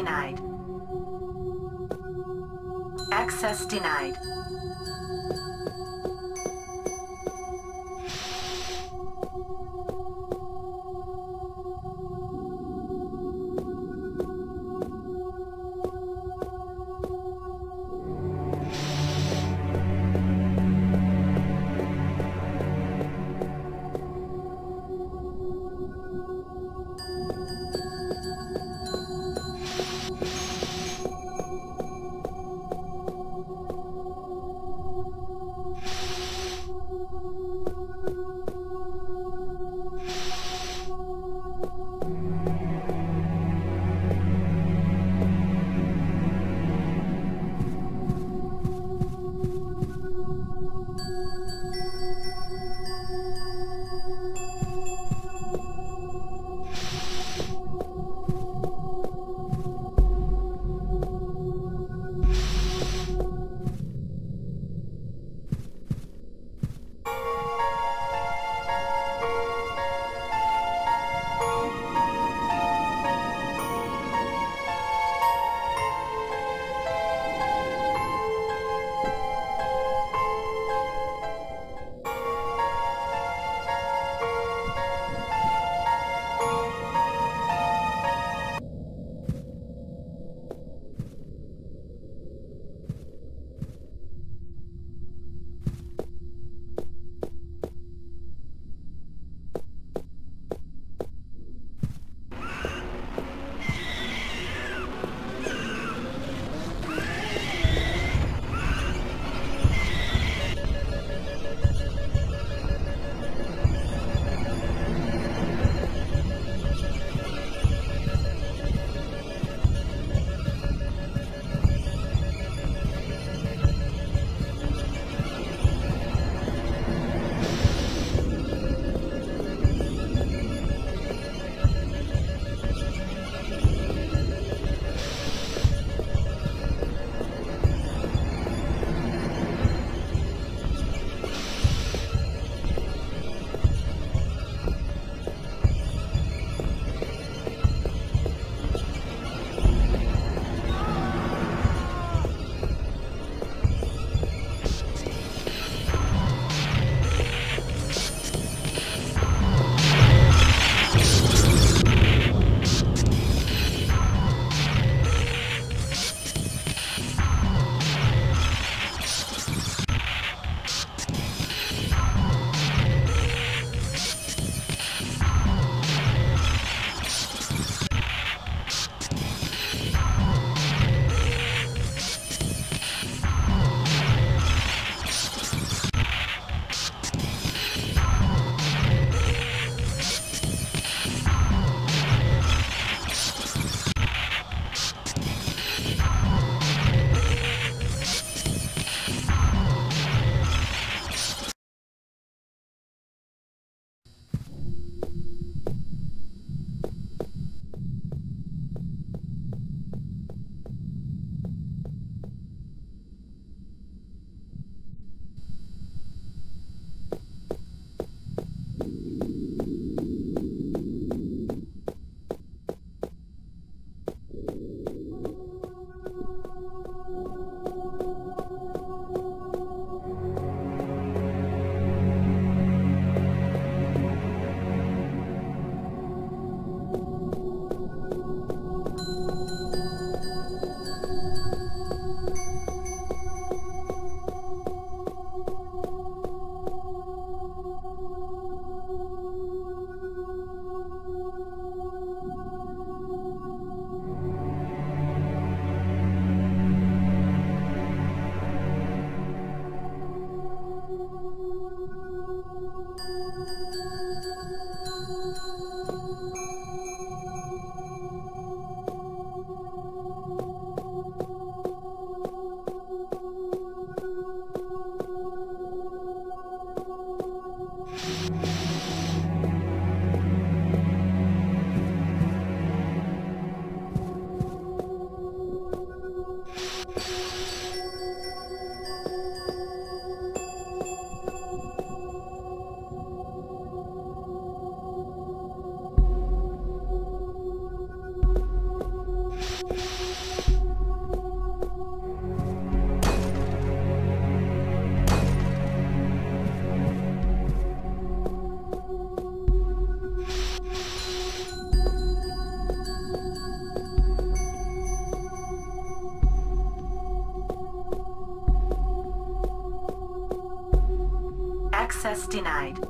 denied. Access denied. Access